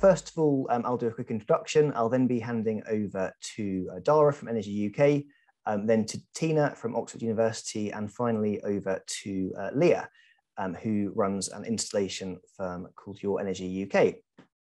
first of all, um, I'll do a quick introduction. I'll then be handing over to uh, Dhara from Energy UK, um, then to Tina from Oxford University, and finally over to uh, Leah, um, who runs an installation firm called Your Energy UK.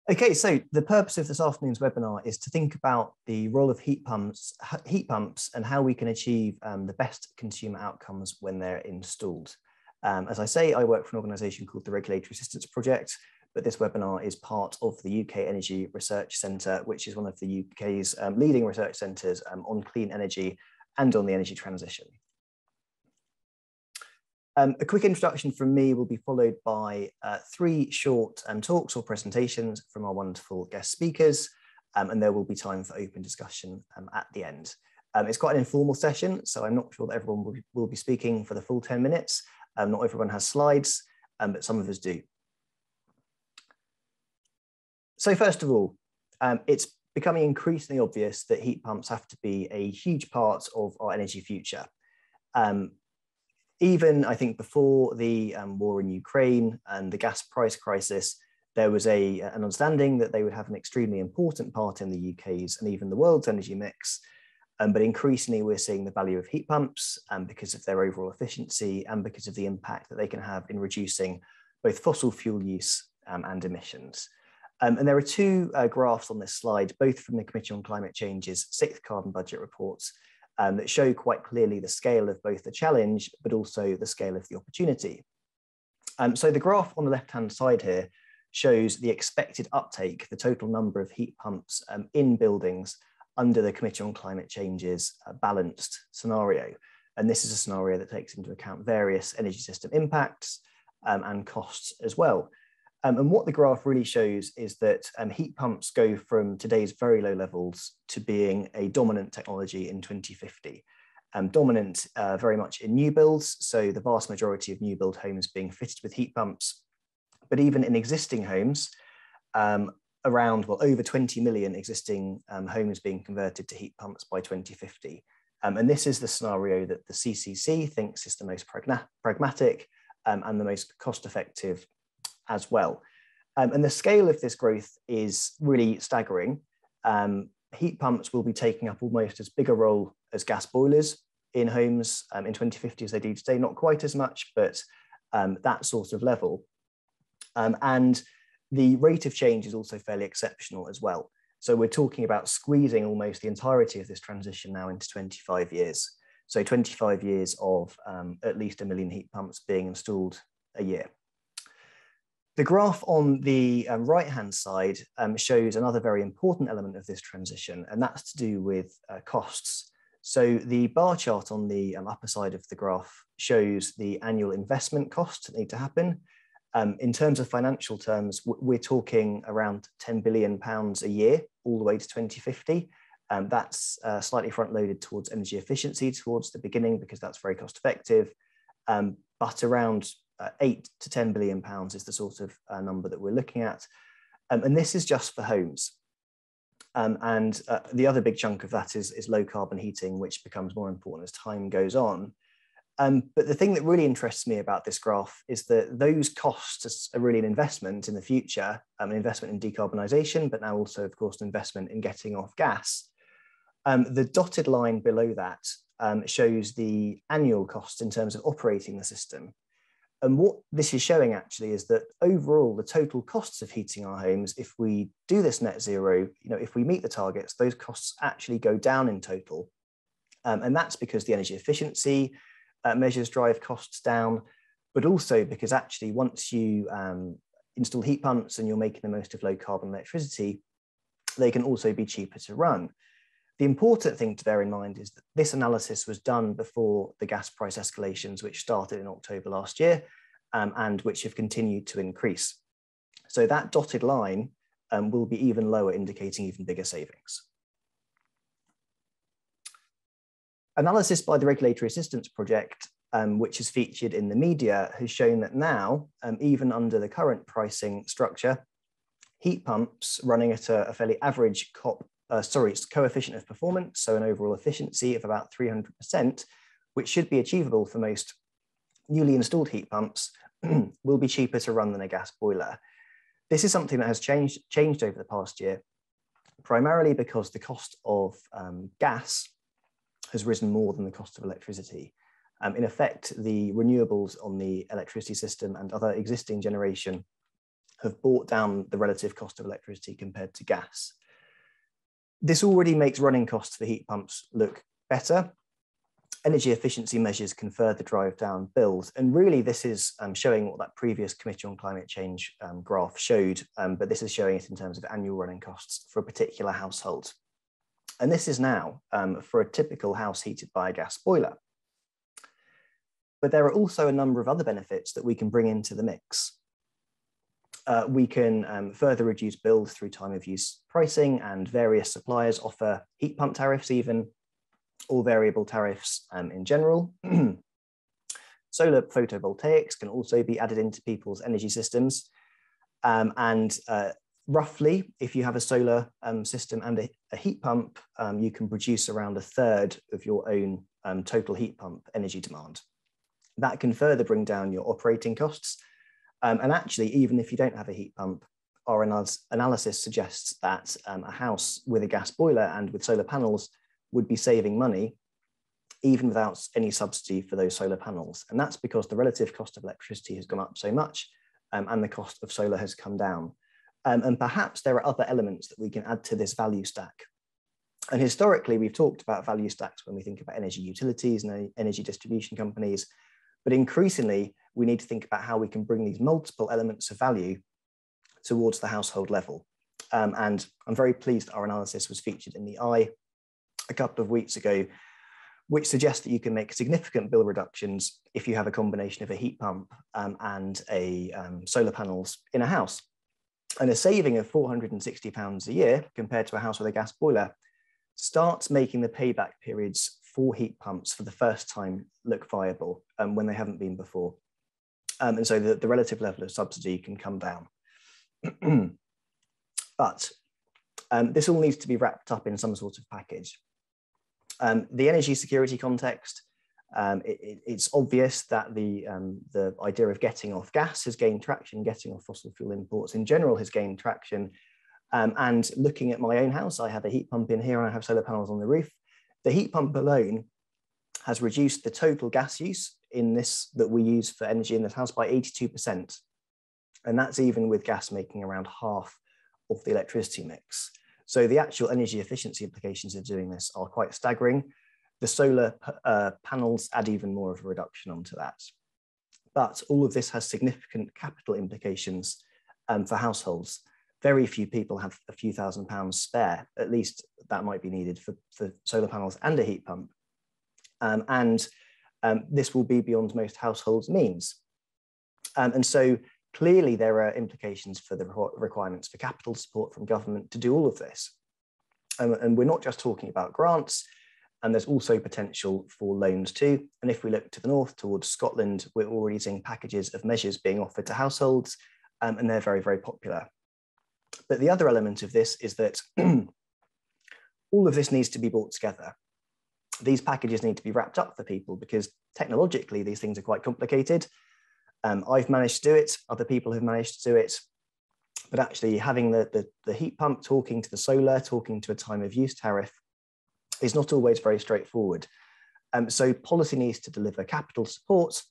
Okay, so the purpose of this afternoon's webinar is to think about the role of heat pumps, heat pumps and how we can achieve um, the best consumer outcomes when they're installed. Um, as I say, I work for an organisation called the Regulatory Assistance Project, but this webinar is part of the UK Energy Research Centre, which is one of the UK's um, leading research centres um, on clean energy and on the energy transition. Um, a quick introduction from me will be followed by uh, three short um, talks or presentations from our wonderful guest speakers, um, and there will be time for open discussion um, at the end. It's quite an informal session, so I'm not sure that everyone will be, will be speaking for the full 10 minutes. Not everyone has slides, but some of us do. So first of all, it's becoming increasingly obvious that heat pumps have to be a huge part of our energy future. Um, even I think before the um, war in Ukraine and the gas price crisis, there was a, an understanding that they would have an extremely important part in the UK's and even the world's energy mix. Um, but increasingly, we're seeing the value of heat pumps um, because of their overall efficiency and because of the impact that they can have in reducing both fossil fuel use um, and emissions. Um, and there are two uh, graphs on this slide, both from the Committee on Climate Change's sixth carbon budget reports, um, that show quite clearly the scale of both the challenge, but also the scale of the opportunity. Um, so the graph on the left-hand side here shows the expected uptake, the total number of heat pumps um, in buildings under the Committee on Climate Change's uh, balanced scenario. And this is a scenario that takes into account various energy system impacts um, and costs as well. Um, and what the graph really shows is that um, heat pumps go from today's very low levels to being a dominant technology in 2050. Um, dominant uh, very much in new builds, so the vast majority of new build homes being fitted with heat pumps, but even in existing homes, um, around, well, over 20 million existing um, homes being converted to heat pumps by 2050. Um, and this is the scenario that the CCC thinks is the most pragmatic and the most cost effective as well. Um, and the scale of this growth is really staggering. Um, heat pumps will be taking up almost as big a role as gas boilers in homes um, in 2050 as they do today, not quite as much, but um, that sort of level. Um, and the rate of change is also fairly exceptional as well. So we're talking about squeezing almost the entirety of this transition now into 25 years. So 25 years of um, at least a million heat pumps being installed a year. The graph on the um, right-hand side um, shows another very important element of this transition, and that's to do with uh, costs. So the bar chart on the um, upper side of the graph shows the annual investment costs that need to happen. Um, in terms of financial terms, we're talking around 10 billion pounds a year, all the way to 2050. Um, that's uh, slightly front loaded towards energy efficiency towards the beginning because that's very cost effective. Um, but around eight to 10 billion pounds is the sort of uh, number that we're looking at. Um, and this is just for homes. Um, and uh, the other big chunk of that is, is low carbon heating, which becomes more important as time goes on. Um, but the thing that really interests me about this graph is that those costs are really an investment in the future, um, an investment in decarbonisation, but now also, of course, an investment in getting off gas. Um, the dotted line below that um, shows the annual cost in terms of operating the system. And what this is showing actually is that overall, the total costs of heating our homes, if we do this net zero, you know, if we meet the targets, those costs actually go down in total. Um, and that's because the energy efficiency uh, measures drive costs down, but also because actually once you um, install heat pumps and you're making the most of low carbon electricity, they can also be cheaper to run. The important thing to bear in mind is that this analysis was done before the gas price escalations, which started in October last year um, and which have continued to increase. So that dotted line um, will be even lower, indicating even bigger savings. Analysis by the Regulatory Assistance Project, um, which is featured in the media, has shown that now, um, even under the current pricing structure, heat pumps running at a, a fairly average COP uh, sorry, its coefficient of performance, so an overall efficiency of about 300%, which should be achievable for most newly installed heat pumps, will be cheaper to run than a gas boiler. this is something that has changed, changed over the past year, primarily because the cost of um, gas has risen more than the cost of electricity. Um, in effect, the renewables on the electricity system and other existing generation have brought down the relative cost of electricity compared to gas. This already makes running costs for heat pumps look better. Energy efficiency measures can further drive down bills. And really this is um, showing what that previous Committee on Climate Change um, graph showed, um, but this is showing it in terms of annual running costs for a particular household. And this is now um, for a typical house heated by a gas boiler. But there are also a number of other benefits that we can bring into the mix. Uh, we can um, further reduce bills through time of use pricing and various suppliers offer heat pump tariffs even, or variable tariffs um, in general. Solar photovoltaics can also be added into people's energy systems. Um, and uh, roughly, if you have a solar um, system and a, a heat pump, um, you can produce around a third of your own um, total heat pump energy demand. That can further bring down your operating costs um, and actually, even if you don't have a heat pump, our analysis suggests that um, a house with a gas boiler and with solar panels would be saving money even without any subsidy for those solar panels. And that's because the relative cost of electricity has gone up so much um, and the cost of solar has come down. Um, and perhaps there are other elements that we can add to this value stack. And historically, we've talked about value stacks when we think about energy utilities and energy distribution companies, but increasingly, we need to think about how we can bring these multiple elements of value towards the household level. Um, and I'm very pleased that our analysis was featured in the i a couple of weeks ago, which suggests that you can make significant bill reductions if you have a combination of a heat pump um, and a um, solar panels in a house. And a saving of 460 pounds a year compared to a house with a gas boiler starts making the payback periods for heat pumps for the first time look viable um, when they haven't been before. Um, and so the, the relative level of subsidy can come down. but um, this all needs to be wrapped up in some sort of package. Um, the energy security context, um, it, it, it's obvious that the, um, the idea of getting off gas has gained traction, getting off fossil fuel imports in general has gained traction. And looking at my own house, I have a heat pump in here and I have solar panels on the roof. The heat pump alone has reduced the total gas use in this that we use for energy in this house by 82%. And that's even with gas making around half of the electricity mix. So the actual energy efficiency implications of doing this are quite staggering. The solar uh, panels add even more of a reduction onto that. But all of this has significant capital implications um, for households. Very few people have a few thousand pounds spare, at least that might be needed for, for solar panels and a heat pump. Um, and um, this will be beyond most households' means. Um, and so clearly there are implications for the requirements for capital support from government to do all of this. Um, and we're not just talking about grants, and there's also potential for loans too. And if we look to the north towards Scotland, we're already seeing packages of measures being offered to households, um, and they're very, very popular. But the other element of this is that all of this needs to be brought together these packages need to be wrapped up for people because technologically these things are quite complicated. Um, I've managed to do it, other people have managed to do it, but actually having the, the, the heat pump talking to the solar, talking to a time of use tariff is not always very straightforward. Um, so policy needs to deliver capital support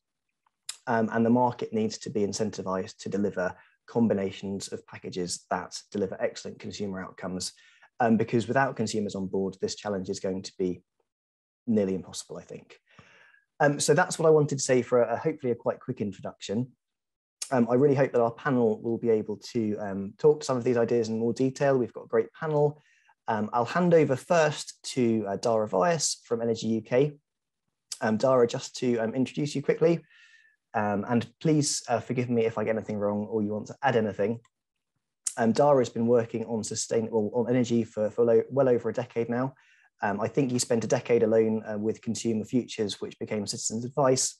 um, and the market needs to be incentivized to deliver combinations of packages that deliver excellent consumer outcomes. Um, because without consumers on board, this challenge is going to be nearly impossible, I think. Um, so that's what I wanted to say for a, hopefully a quite quick introduction. Um, I really hope that our panel will be able to um, talk some of these ideas in more detail. We've got a great panel. Um, I'll hand over first to uh, Dhara Vyas from Energy UK. Um, Dhara, just to introduce you quickly, and please uh, forgive me if I get anything wrong or you want to add anything. Dhara has been working on sustainable on energy for, for well over a decade now. Um, I think he spent a decade alone uh, with Consumer Futures, which became Citizens Advice.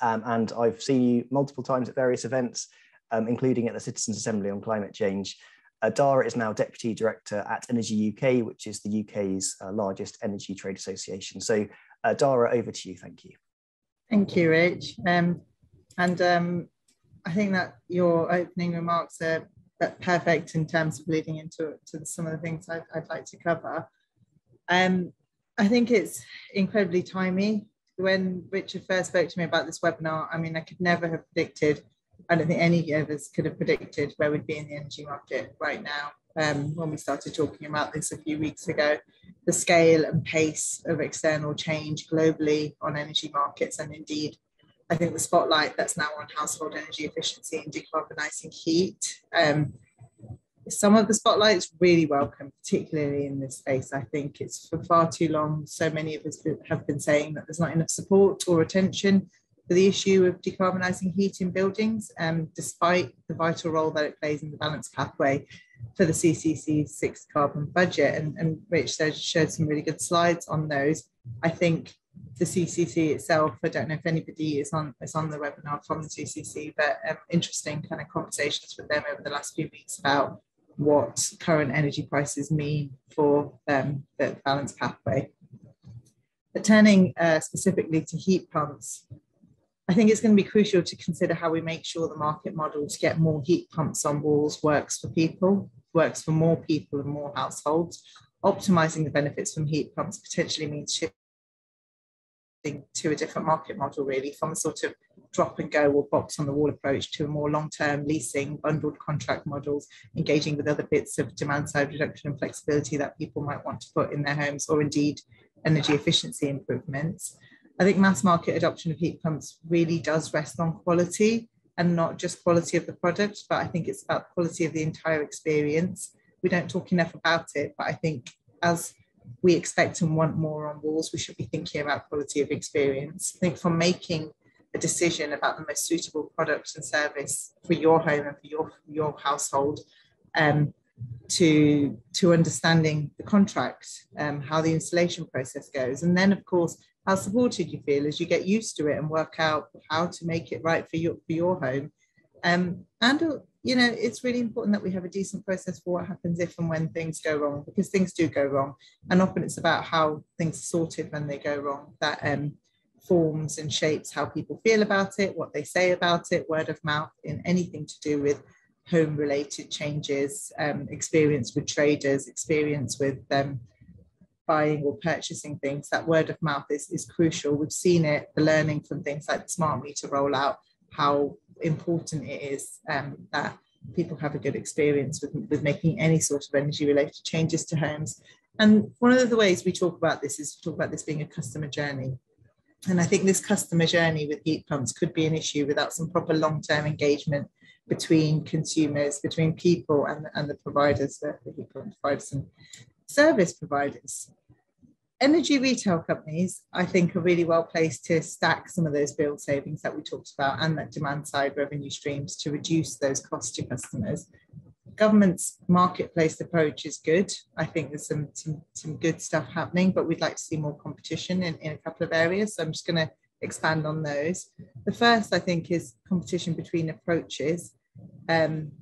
Um, and I've seen you multiple times at various events, um, including at the Citizens Assembly on Climate Change. Uh, Dhara is now Deputy Director at Energy UK, which is the UK's uh, largest energy trade association. So uh, Dhara, over to you. Thank you. Thank you, Rich. Um, and um, I think that your opening remarks are perfect in terms of leading into to some of the things I'd, I'd like to cover. Um, I think it's incredibly timely. When Richard first spoke to me about this webinar, I mean, I could never have predicted, I don't think any of us could have predicted where we'd be in the energy market right now um, when we started talking about this a few weeks ago. The scale and pace of external change globally on energy markets and indeed I think the spotlight that's now on household energy efficiency and decarbonising heat. Um, some of the spotlights really welcome, particularly in this space. I think it's for far too long. So many of us have been saying that there's not enough support or attention for the issue of decarbonising heat in buildings, um, despite the vital role that it plays in the balance pathway for the CCC's sixth carbon budget. And, and Rich showed some really good slides on those. I think the CCC itself. I don't know if anybody is on is on the webinar from the CCC, but um, interesting kind of conversations with them over the last few weeks about what current energy prices mean for um, the balance pathway. But turning uh, specifically to heat pumps, I think it's going to be crucial to consider how we make sure the market model to get more heat pumps on walls works for people, works for more people and more households. Optimizing the benefits from heat pumps potentially means shifting to a different market model, really, from a sort of drop and go or box on the wall approach to a more long term leasing, bundled contract models, engaging with other bits of demand side reduction and flexibility that people might want to put in their homes, or indeed energy efficiency improvements. I think mass market adoption of heat pumps really does rest on quality and not just quality of the product, but I think it's about quality of the entire experience. We don't talk enough about it, but I think as we expect and want more on walls, we should be thinking about quality of experience. I think from making a decision about the most suitable product and service for your home and for your, your household, um, to, to understanding the contract, um, how the installation process goes. And then, of course, how supported you feel as you get used to it and work out how to make it right for your, for your home. Um, and you know, it's really important that we have a decent process for what happens if and when things go wrong, because things do go wrong. And often it's about how things are sorted when they go wrong that um, forms and shapes how people feel about it, what they say about it, word of mouth, in anything to do with home related changes, um, experience with traders, experience with um, buying or purchasing things. That word of mouth is, is crucial. We've seen it, the learning from things like smart meter rollout, how important it is um, that people have a good experience with, with making any sort of energy related changes to homes. And one of the ways we talk about this is talk about this being a customer journey. And I think this customer journey with heat pumps could be an issue without some proper long term engagement between consumers, between people and, and the providers, the heat pump providers and service providers energy retail companies, I think, are really well placed to stack some of those bill savings that we talked about and that demand side revenue streams to reduce those costs to customers. Government's marketplace approach is good. I think there's some, some, some good stuff happening, but we'd like to see more competition in, in a couple of areas. So I'm just going to expand on those. The first, I think, is competition between approaches. Um,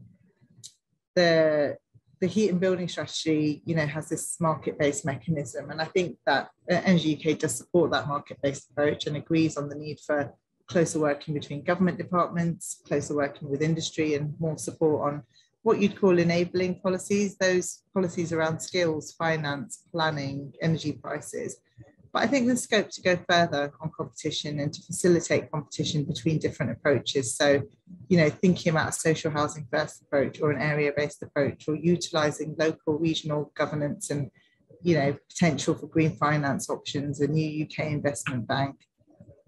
the the heat and building strategy, you know, has this market-based mechanism, and I think that Energy UK does support that market-based approach and agrees on the need for closer working between government departments, closer working with industry, and more support on what you'd call enabling policies, those policies around skills, finance, planning, energy prices, but I think there's scope to go further on competition and to facilitate competition between different approaches. So, you know, thinking about a social housing first approach or an area based approach or utilizing local regional governance and, you know, potential for green finance options, a new UK investment bank.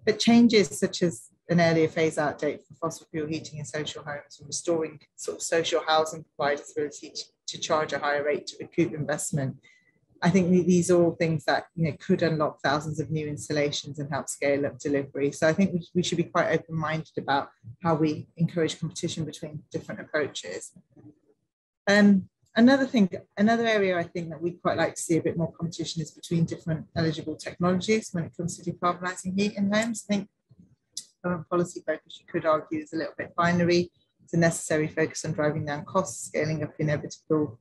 But changes such as an earlier phase out date for fossil fuel heating in social homes and restoring sort of social housing providers' ability to, to charge a higher rate to recoup investment I think these are all things that you know could unlock thousands of new installations and help scale up delivery. So I think we, should be quite open-minded about how we encourage competition between different approaches. Um, another thing, another area I think that we'd quite like to see a bit more competition is between different eligible technologies when it comes to decarbonising heat in homes. I think current policy focus, you could argue, is a little bit binary. It's a necessary focus on driving down costs, scaling up inevitable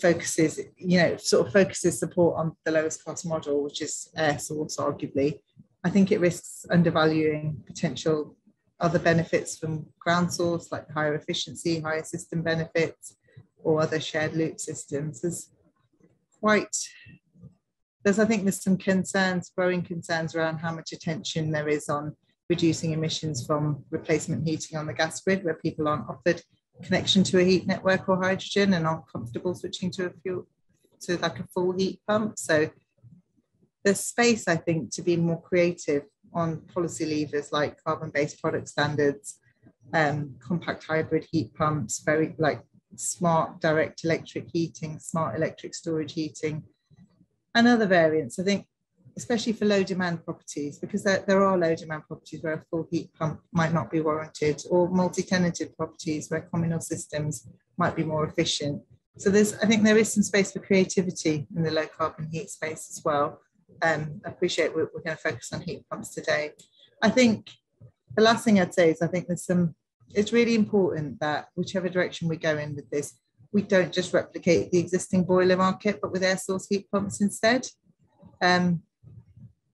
focuses, you know, sort of focuses support on the lowest cost model, which is air source, arguably. I think it risks undervaluing potential other benefits from ground source, like higher efficiency, higher system benefits. or other shared loop systems. There's quite, there's, I think there's some concerns, growing concerns around how much attention there is on reducing emissions from replacement heating on the gas grid, where people aren't offered connection to a heat network or hydrogen and aren't comfortable switching to a fuel, to like a full heat pump. So there's space, I think, to be more creative on policy levers like carbon-based product standards, um, compact hybrid heat pumps, very like smart direct electric heating, smart electric storage heating, and other variants. I think, especially for low demand properties, because there, there are low demand properties where a full heat pump might not be warranted, or multi-tenanted properties where communal systems might be more efficient. So there's, I think there is some space for creativity in the low carbon heat space as well. Um, I appreciate we're, we're going to focus on heat pumps today. I think the last thing I'd say is I think there's some it's really important that whichever direction we go in with this, we don't just replicate the existing boiler market, but with air source heat pumps instead. Um,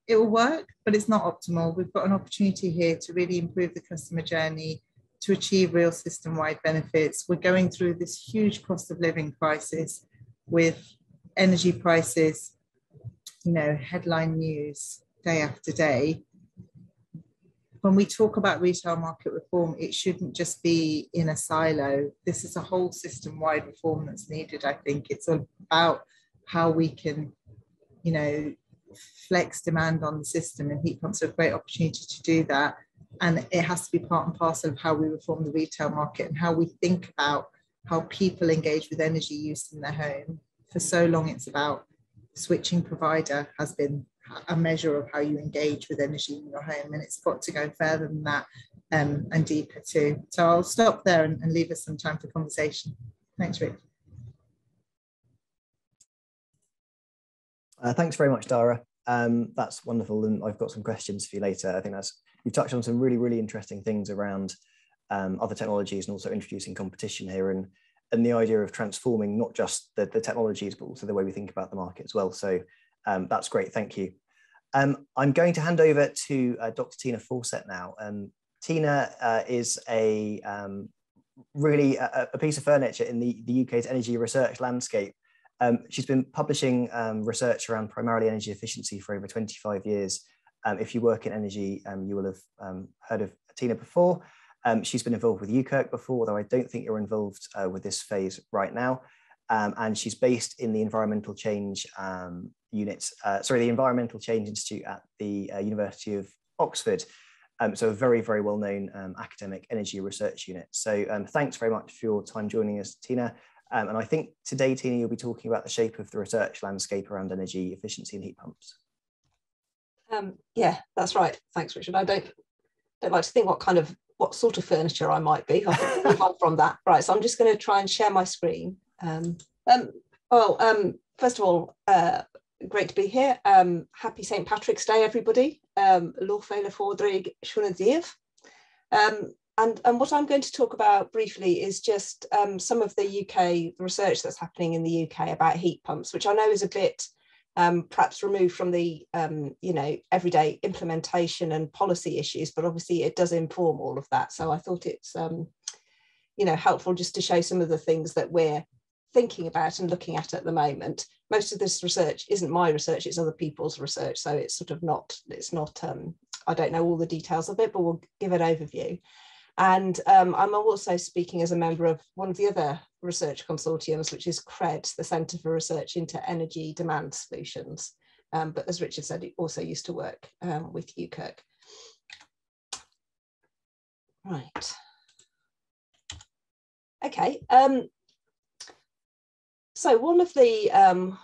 it will work, but it's not optimal. We've got an opportunity here to really improve the customer journey, to achieve real system-wide benefits. We're going through this huge cost of living crisis with energy prices, you know, headline news day after day when we talk about retail market reform, it shouldn't just be in a silo. This is a whole system wide reform that's needed. I think it's about how we can, you know, flex demand on the system, and heat pumps are a great opportunity to do that. And it has to be part and parcel of how we reform the retail market and how we think about how people engage with energy use in their home. For so long, it's about switching provider has been a measure of how you engage with energy in your home and it's got to go further than that um, and deeper too. So I'll stop there and, and leave us some time for conversation. Thanks, Rick. Uh, thanks very much, Dhara. Um, that's wonderful, and I've got some questions for you later. I think that's you've touched on some really, really interesting things around um, other technologies and also introducing competition here, and and the idea of transforming not just the, the technologies, but also the way we think about the market as well. So um, that's great, thank you. Um, I'm going to hand over to uh, Dr. Tina Fawcett now. Um, Tina uh, is a um, really a, a, piece of furniture in the, the UK's energy research landscape. Um, she's been publishing um, research around primarily energy efficiency for over 25 years. if you work in energy, you will have heard of Tina before. she's been involved with UKERC before, although I don't think you're involved uh, with this phase right now. Um, and she's based in the environmental change um, unit, uh, sorry, the Environmental Change Institute at the uh, University of Oxford. Um, so a very, very well-known um, academic energy research unit. So um, thanks very much for your time joining us, Tina. Um, and I think today, Tina, you'll be talking about the shape of the research landscape around energy efficiency and heat pumps. yeah, that's right. Thanks, Richard. I don't, don't like to think what kind of, what sort of furniture I might be. From that. Right, so I'm just going to try and share my screen. Um, um, well, um, first of all, uh, great to be here. Um, happy St. Patrick's Day, everybody. Um, Lorfeile Fordrig Shunadiev. Um, and, and what I'm going to talk about briefly is just um, some of the UK research that's happening in the UK about heat pumps, which I know is a bit um, perhaps removed from the um, you know everyday implementation and policy issues, but obviously it does inform all of that. So I thought it's um, you know helpful just to show some of the things that we're thinking about and looking at at the moment. Most of this research isn't my research, it's other people's research. So it's sort of not, it's not, um, I don't know all the details of it, but we'll give an overview. And um, I'm also speaking as a member of one of the other research consortiums, which is CREDS, the Centre for Research into Energy Demand Solutions. Um, but as Richard said, he also used to work um, with UKERC. Right. Okay, um, so one of the um,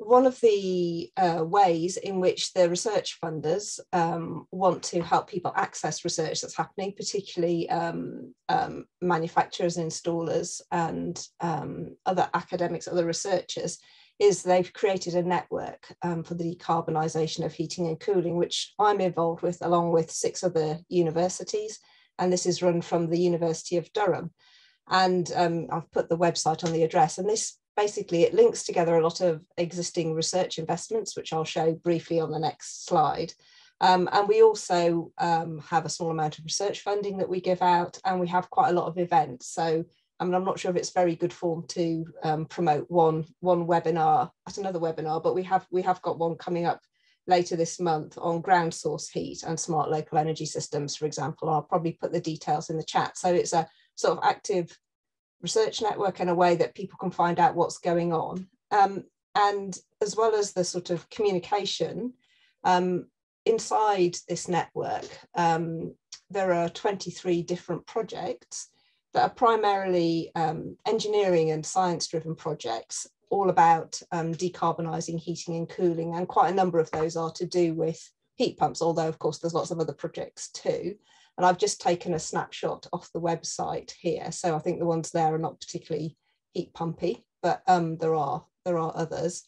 one of the uh, ways in which the research funders um, want to help people access research that's happening, particularly um, um, manufacturers, installers, and um, other academics, other researchers, is they've created a network um, for the decarbonisation of heating and cooling, which I'm involved with along with six other universities. And this is run from the University of Durham. And um, I've put the website on the address. And this basically it links together a lot of existing research investments, which I'll show briefly on the next slide. Um, and we also um, have a small amount of research funding that we give out, and we have quite a lot of events. So I mean, I'm not sure if it's very good form to um, promote one one webinar at another webinar, but we have we have got one coming up later this month on ground source heat and smart local energy systems, for example. I'll probably put the details in the chat. So it's a sort of active research network in a way that people can find out what's going on. Um, and as well as the sort of communication, um, inside this network, um, there are 23 different projects that are primarily um, engineering and science driven projects all about um, decarbonising heating and cooling, and quite a number of those are to do with heat pumps, although of course there's lots of other projects too. And I've just taken a snapshot off the website here. So I think the ones there are not particularly heat pumpy, but um, there are there are others.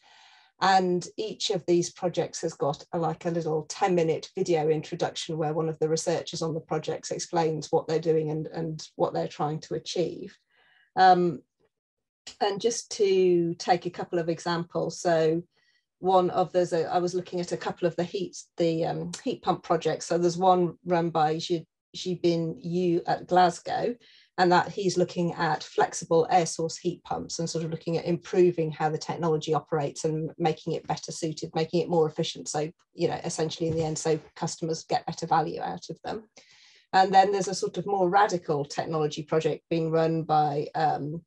And each of these projects has got a, like a little 10 minute video introduction where one of the researchers on the projects explains what they're doing and, and what they're trying to achieve. Um, and just to take a couple of examples, so one of those, I was looking at a couple of the heat, the um, heat pump projects. So there's one run by Zhibin Yu at Glasgow, and that he's looking at flexible air source heat pumps and sort of looking at improving how the technology operates and making it better suited, making it more efficient. So, you know, essentially in the end, so customers get better value out of them. And then there's a sort of more radical technology project being run by um,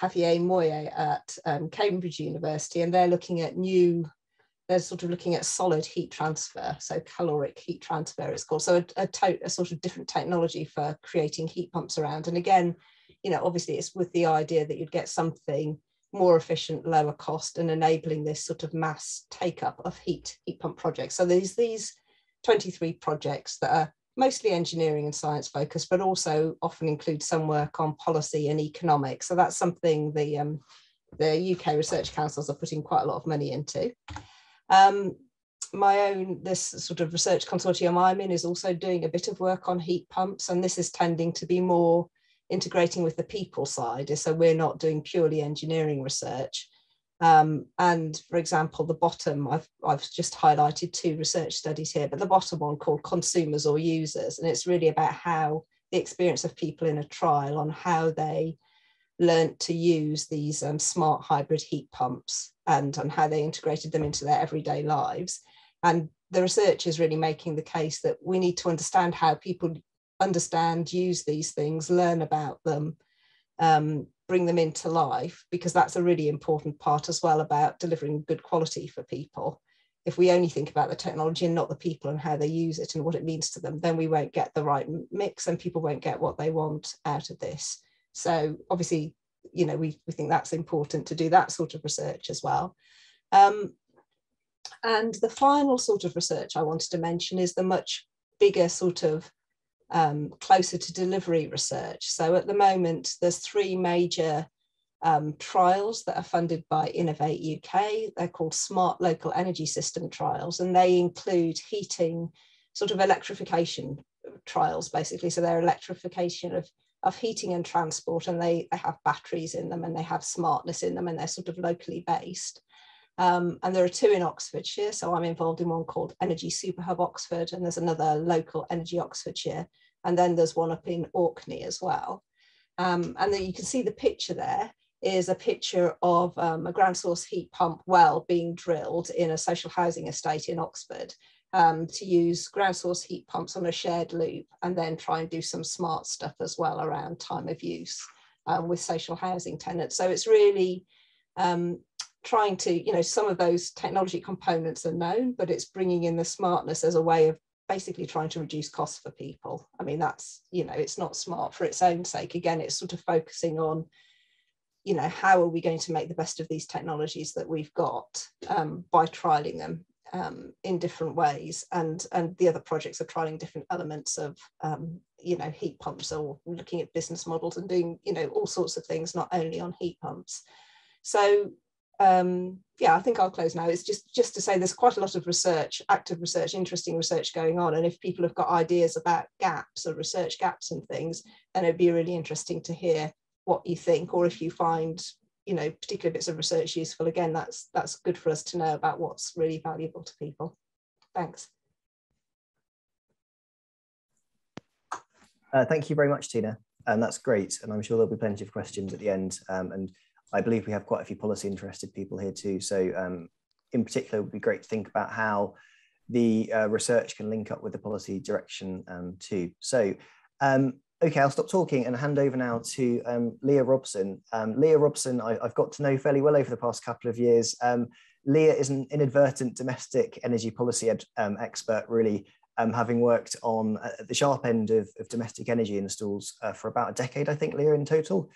Javier Moya at um, Cambridge University, and they're looking at new, they're sort of looking at solid heat transfer, so caloric heat transfer it's called. So a, a, a sort of different technology for creating heat pumps around. And again, you know, obviously it's with the idea that you'd get something more efficient, lower cost, and enabling this sort of mass take up of heat heat pump projects. So there's these 23 projects that are mostly engineering and science focused, but also often include some work on policy and economics. So that's something the, um, the UK research councils are putting quite a lot of money into. Um, my own, this sort of research consortium I'm in is also doing a bit of work on heat pumps, and this is tending to be more integrating with the people side. So we're not doing purely engineering research, um, and for example, the bottom, I've, I've just highlighted two research studies here, but the bottom one called consumers or users. And it's really about how the experience of people in a trial on how they learned to use these um, smart hybrid heat pumps and on how they integrated them into their everyday lives. And the research is really making the case that we need to understand how people understand, use these things, learn about them, um, bring them into life because that's a really important part as well about delivering good quality for people if we only think about the technology and not the people and how they use it and what it means to them then we won't get the right mix and people won't get what they want out of this so obviously you know we, we think that's important to do that sort of research as well um, and the final sort of research i wanted to mention is the much bigger sort of um, closer to delivery research. So at the moment, there's three major um, trials that are funded by Innovate UK. They're called Smart Local Energy System trials, and they include heating, sort of electrification trials, basically. So they're electrification of, of heating and transport, and they, they have batteries in them and they have smartness in them, and they're sort of locally based. Um, and there are two in Oxfordshire. So I'm involved in one called Energy Superhub Oxford, and there's another local Energy Oxfordshire. And then there's one up in Orkney as well. Um, and then you can see the picture there is a picture of um, a ground source heat pump well being drilled in a social housing estate in Oxford um, to use ground source heat pumps on a shared loop and then try and do some smart stuff as well around time of use um, with social housing tenants. So it's really um, trying to, you know, some of those technology components are known, but it's bringing in the smartness as a way of basically trying to reduce costs for people. I mean, that's, you know, it's not smart for its own sake. Again, it's sort of focusing on, you know, how are we going to make the best of these technologies that we've got um, by trialing them um, in different ways. And, and the other projects are trialing different elements of, um, you know, heat pumps or looking at business models and doing, you know, all sorts of things, not only on heat pumps. So um, yeah, I think I'll close now. It's just just to say there's quite a lot of research, active research, interesting research going on. And if people have got ideas about gaps or research gaps and things, then it'd be really interesting to hear what you think, or if you find you know particular bits of research useful. Again, that's that's good for us to know about what's really valuable to people. Thanks. Uh, thank you very much, Tina. and that's great. And I'm sure there'll be plenty of questions at the end. Um, and I believe we have quite a few policy interested people here too. So um, in particular, it would be great to think about how the uh, research can link up with the policy direction um, too. So, um, okay, I'll stop talking and hand over now to um, Leah Robson. Um, Leah Robson, I, have got to know fairly well over the past couple of years. Um, Leah is an inadvertent domestic energy policy ed, um, expert, really, having worked on uh, the sharp end of, of domestic energy installs uh, for about a decade, I think, Leah, in total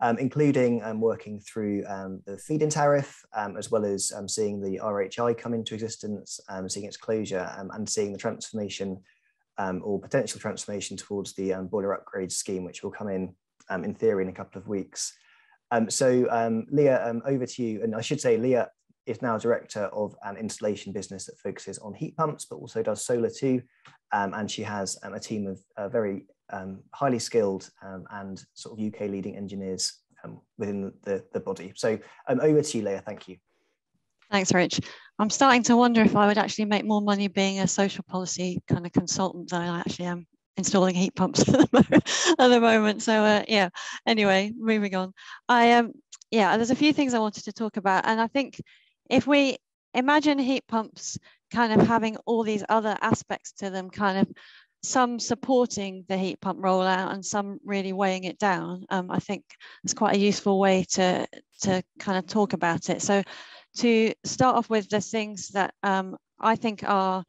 um, including um, working through um, the feed-in tariff, um, as well as um, seeing the RHI come into existence, um, seeing its closure, and seeing the transformation or potential transformation towards the boiler upgrade scheme, which will come in, in theory, in a couple of weeks. so Leah, over to you. And I should say, Leah is now director of an installation business that focuses on heat pumps, but also does solar too. and she has a team of uh, very um, highly skilled um, and sort of UK leading engineers um, within the, the body. So um, over to you, Leah. Thank you. Thanks, Rich. I'm starting to wonder if I would actually make more money being a social policy kind of consultant than I actually am installing heat pumps at the moment. So uh, yeah, anyway, moving on. I um, yeah, there's a few things I wanted to talk about. And I think if we imagine heat pumps kind of having all these other aspects to them kind of some supporting the heat pump rollout and some really weighing it down. Um, I think it's quite a useful way to, to kind of talk about it. So to start off with the things that um, I think are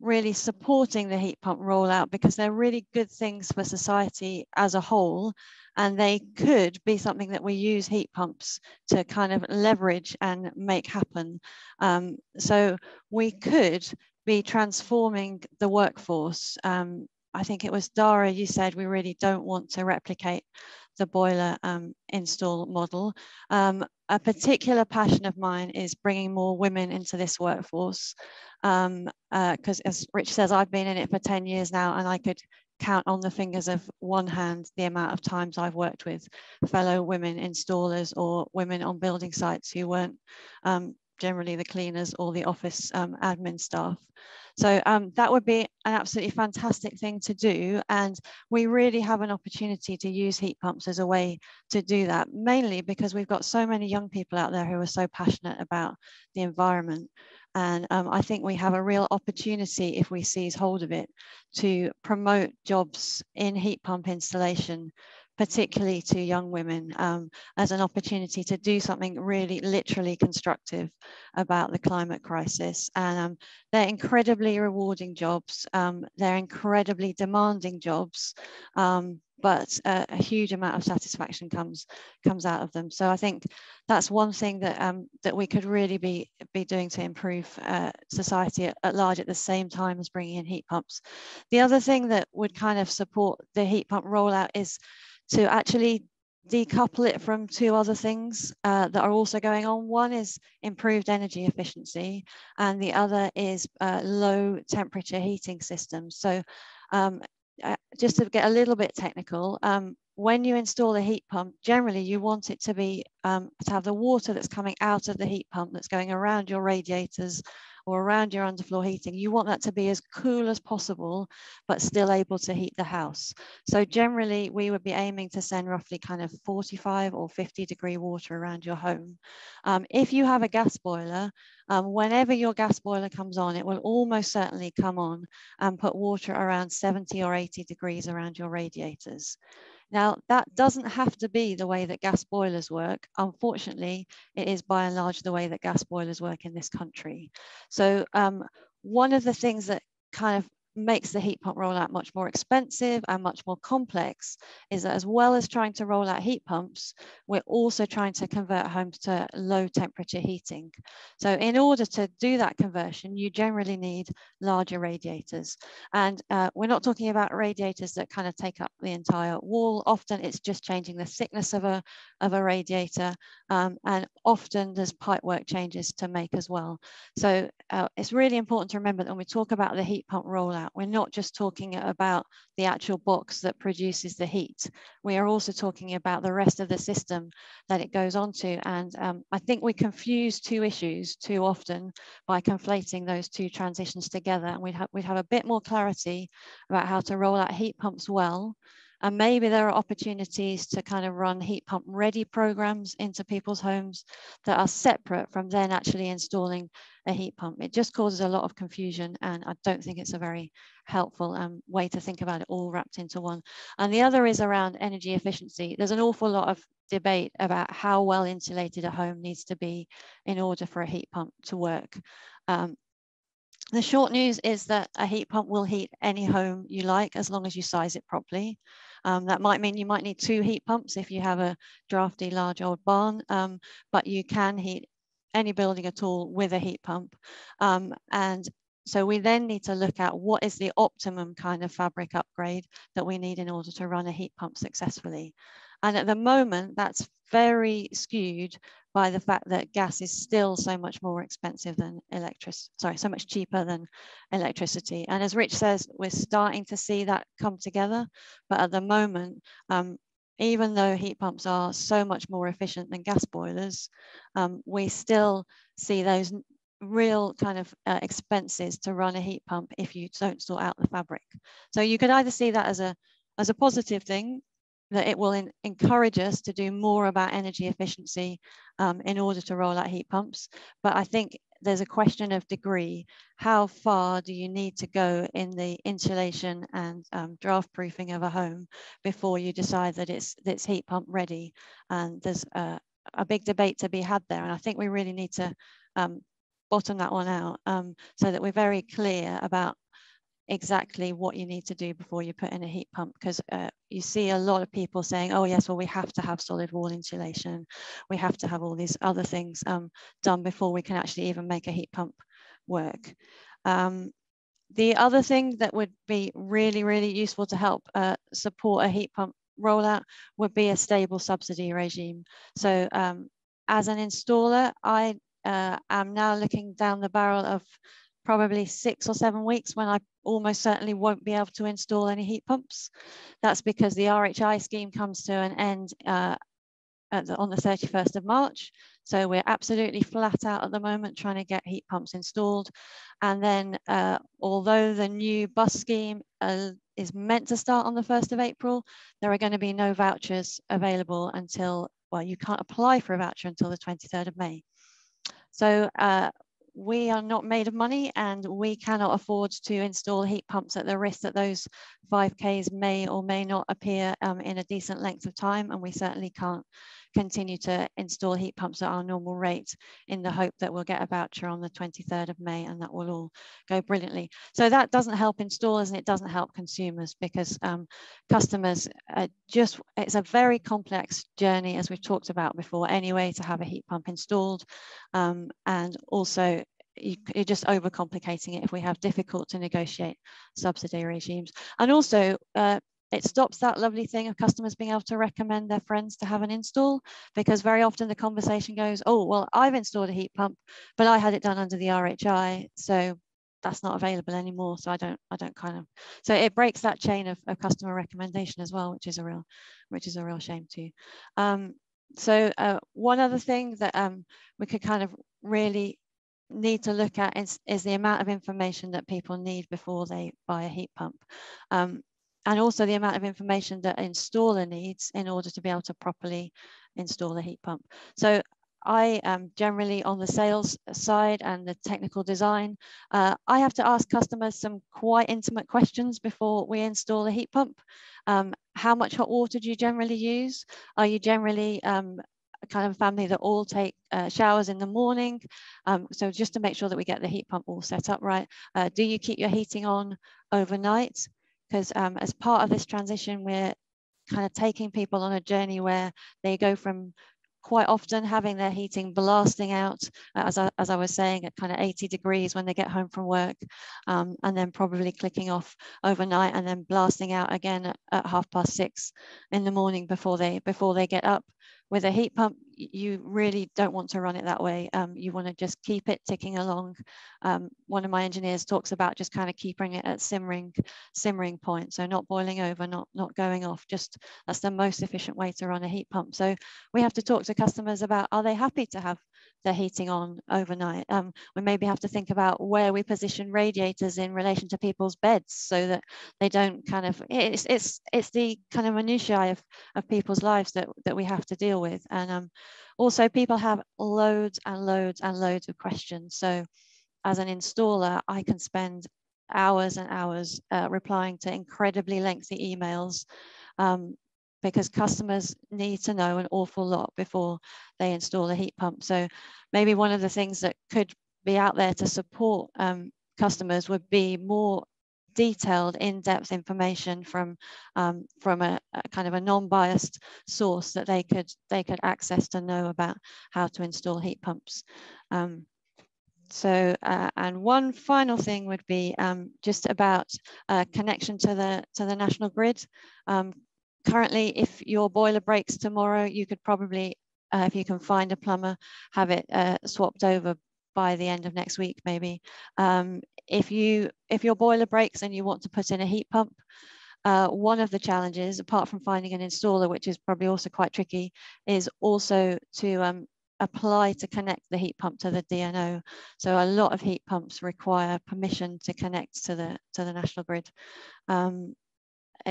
really supporting the heat pump rollout because they're really good things for society as a whole and they could be something that we use heat pumps to kind of leverage and make happen. Um, so we could be transforming the workforce. Um, I think it was Dhara, you said we really don't want to replicate the boiler um, install model. Um, a particular passion of mine is bringing more women into this workforce. Because um, uh, as Rich says, I've been in it for 10 years now and I could count on the fingers of one hand the amount of times I've worked with fellow women installers or women on building sites who weren't um, generally the cleaners or the office um, admin staff. So um, that would be an absolutely fantastic thing to do. And we really have an opportunity to use heat pumps as a way to do that, mainly because we've got so many young people out there who are so passionate about the environment. And um, I think we have a real opportunity if we seize hold of it to promote jobs in heat pump installation particularly to young women, um, as an opportunity to do something really literally constructive about the climate crisis. And um, they're incredibly rewarding jobs. Um, they're incredibly demanding jobs, um, but a huge amount of satisfaction comes comes out of them. So I think that's one thing that um, that we could really be be doing to improve uh, society at, at large at the same time as bringing in heat pumps. The other thing that would kind of support the heat pump rollout is to actually decouple it from two other things uh, that are also going on. One is improved energy efficiency, and the other is uh, low temperature heating systems. So um, uh, just to get a little bit technical, um, when you install a heat pump, generally you want it to be um, to have the water that's coming out of the heat pump that's going around your radiators or around your underfloor heating, you want that to be as cool as possible, but still able to heat the house. So generally we would be aiming to send roughly kind of 45 or 50 degree water around your home. Um, if you have a gas boiler, um, whenever your gas boiler comes on, it will almost certainly come on and put water around 70 or 80 degrees around your radiators. Now, that doesn't have to be the way that gas boilers work. Unfortunately, it is by and large the way that gas boilers work in this country. So um, one of the things that kind of makes the heat pump rollout much more expensive and much more complex is that as well as trying to roll out heat pumps, we're also trying to convert homes to low temperature heating. So in order to do that conversion, you generally need larger radiators. And uh, we're not talking about radiators that kind of take up the entire wall. Often it's just changing the thickness of a, of a radiator. Um, and often there's pipe work changes to make as well. So uh, it's really important to remember that when we talk about the heat pump rollout, We're not just talking about the actual box that produces the heat. We are also talking about the rest of the system that it goes onto. And um, I think we confuse two issues too often by conflating those two transitions together. And we'd, ha we'd have a bit more clarity about how to roll out heat pumps well And maybe there are opportunities to kind of run heat pump ready programs into people's homes that are separate from then actually installing a heat pump. It just causes a lot of confusion and I don't think it's a very helpful um, way to think about it all wrapped into one. And the other is around energy efficiency. There's an awful lot of debate about how well insulated a home needs to be in order for a heat pump to work. Um, the short news is that a heat pump will heat any home you like as long as you size it properly. Um, that might mean you might need two heat pumps if you have a drafty large old barn, um, but you can heat any building at all with a heat pump. Um, and so we then need to look at what is the optimum kind of fabric upgrade that we need in order to run a heat pump successfully. And at the moment, that's very skewed by the fact that gas is still so much more expensive than electricity, sorry, so much cheaper than electricity. And as Rich says, we're starting to see that come together. But at the moment, um, even though heat pumps are so much more efficient than gas boilers, um, we still see those real kind of uh, expenses to run a heat pump if you don't sort out the fabric. So you could either see that as a as a positive thing that it will in, encourage us to do more about energy efficiency um, in order to roll out heat pumps. But I think there's a question of degree. How far do you need to go in the insulation and um, draft proofing of a home before you decide that it's, that it's heat pump ready? And there's a, a, big debate to be had there. And I think we really need to um, bottom that one out um, so that we're very clear about exactly what you need to do before you put in a heat pump because uh, you see a lot of people saying oh yes well we have to have solid wall insulation. We have to have all these other things um, done before we can actually even make a heat pump work. Um, the other thing that would be really really useful to help uh, support a heat pump rollout would be a stable subsidy regime. So um, as an installer i uh, am now looking down the barrel of probably six or seven weeks when I almost certainly won't be able to install any heat pumps. That's because the RHI scheme comes to an end uh, the, on the 31st of March. So we're absolutely flat out at the moment trying to get heat pumps installed. And then uh, although the new BUS scheme uh, is meant to start on the 1st of April, there are going to be no vouchers available until, well, you can't apply for a voucher until the 23rd of May. So uh, we are not made of money and we cannot afford to install heat pumps at the risk that those 5Ks may or may not appear um, in a decent length of time. And we certainly can't continue to install heat pumps at our normal rate in the hope that we'll get a voucher on the 23rd of May and that will all go brilliantly. So that doesn't help installers and it doesn't help consumers because um, customers just, it's a very complex journey as we've talked about before anyway to have a heat pump installed. Um, and also you, are just overcomplicating it if we have difficult to negotiate subsidy regimes. And also, uh, it stops that lovely thing of customers being able to recommend their friends to have an install because very often the conversation goes, oh, well, I've installed a heat pump, but I had it done under the RHI. So that's not available anymore. So I don't, I don't kind of, so it breaks that chain of, of customer recommendation as well, which is a real, which is a real shame too. Um, so uh, one other thing that um, we could kind of really need to look at is, is the amount of information that people need before they buy a heat pump. Um, and also the amount of information that an installer needs in order to be able to properly install a heat pump. So I am generally on the sales side and the technical design. Uh, I have to ask customers some quite intimate questions before we install a heat pump. Um, how much hot water do you generally use? Are you generally um, a kind of family that all take uh, showers in the morning? Um, so just to make sure that we get the heat pump all set up right. Uh, do you keep your heating on overnight? Because um, as part of this transition, we're kind of taking people on a journey where they go from quite often having their heating blasting out, uh, as, I, as I was saying, at kind of 80 degrees when they get home from work, um, and then probably clicking off overnight and then blasting out again at, at half past six in the morning before they before they get up with a heat pump, you really don't want to run it that way. Um, you want to just keep it ticking along. Um, one of my engineers talks about just kind of keeping it at simmering, simmering point. So not boiling over, not, not going off, just that's the most efficient way to run a heat pump. So we have to talk to customers about, are they happy to have their heating on overnight. Um, we maybe have to think about where we position radiators in relation to people's beds so that they don't kind of, it's, it's, it's the kind of minutiae of, of people's lives that, that we have to deal with. And um, also people have loads and loads and loads of questions. So as an installer, I can spend hours and hours uh, replying to incredibly lengthy emails um, because customers need to know an awful lot before they install a heat pump. So maybe one of the things that could be out there to support um, customers would be more detailed in-depth information from um, from a, a, kind of a non-biased source that they could they could access to know about how to install heat pumps. Um, so, uh, and one final thing would be um, just about uh, connection to the to the national grid. Currently, if your boiler breaks tomorrow, you could probably, uh, if you can find a plumber, have it uh, swapped over by the end of next week, maybe. Um, if you if your boiler breaks and you want to put in a heat pump, uh, one of the challenges, apart from finding an installer, which is probably also quite tricky, is also to um, apply to connect the heat pump to the DNO. So a lot of heat pumps require permission to connect to the to the national grid. Um,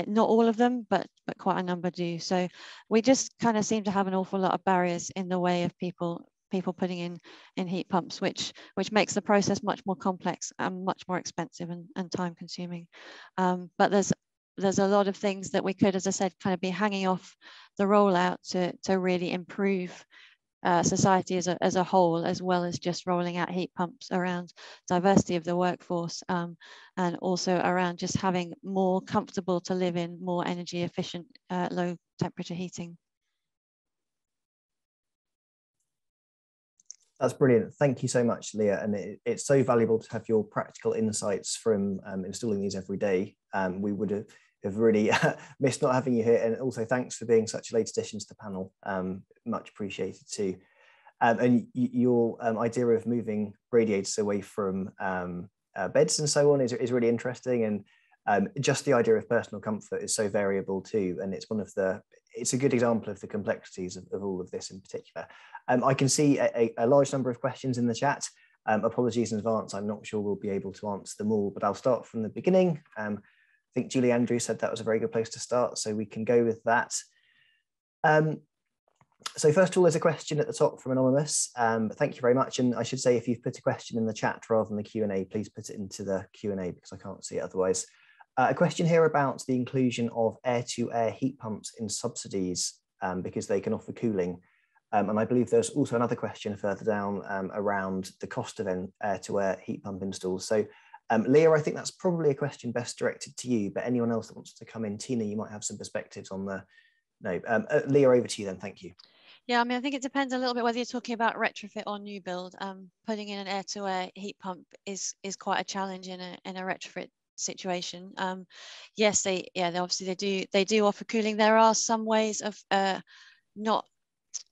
not all of them, but but quite a number do. So we just kind of seem to have an awful lot of barriers in the way of people people putting in in heat pumps, which which makes the process much more complex and much more expensive and, and time consuming. Um, but there's there's a lot of things that we could, as I said, kind of be hanging off the rollout to to really improve uh, society as a, as a whole, as well as just rolling out heat pumps around diversity of the workforce um, and also around just having more comfortable to live in, more energy efficient, uh, low temperature heating. That's brilliant. Thank you so much, Leah. And it, it's so valuable to have your practical insights from um, installing these every day. Um, we would have have really missed not having you here. And also thanks for being such a late addition to the panel. Um, much appreciated too. Um, and your um, idea of moving radiators away from um, uh, beds and so on is, is really interesting. And um, just the idea of personal comfort is so variable too. And it's one of the, it's a good example of the complexities of, of all of this in particular. Um, I can see a, a, large number of questions in the chat. apologies in advance, I'm not sure we'll be able to answer them all, but I'll start from the beginning. I think Julie Andrews said that was a very good place to start, so we can go with that. Um, so first of all, there's a question at the top from Anonymous. Um, thank you very much. And I should say, if you've put a question in the chat rather than the Q&A, please put it into the Q&A because I can't see it otherwise. Uh, a question here about the inclusion of air-to-air -air heat pumps in subsidies um, because they can offer cooling. Um, and I believe there's also another question further down um, around the cost of air-to-air -air heat pump installs. So um, Leah, I think that's probably a question best directed to you, but anyone else that wants to come in, Tina, you might have some perspectives on the, no, um, uh, Leah, over to you then, thank you. Yeah, I mean, I think it depends a little bit whether you're talking about retrofit or new build. Um, putting in an air-to-air heat pump is is quite a challenge in a in a retrofit situation. Um, yes, they yeah, they obviously they do they do offer cooling. There are some ways of uh, not